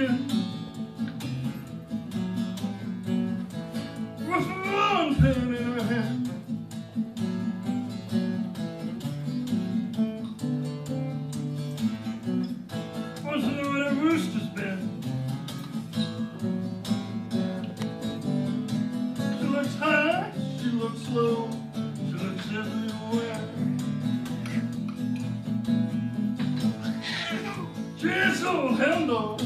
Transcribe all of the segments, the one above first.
With one know where the rooster's been. She looks high, she looks she looks everywhere. Hello.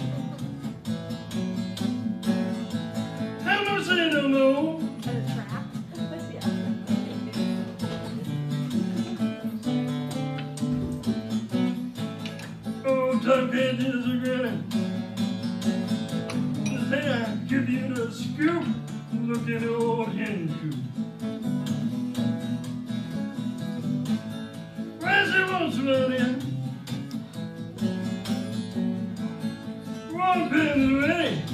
Oh, Tughead is a grinning. Say I give you the scoop. Look at old hen coop. Where's he wants running? One pin ready.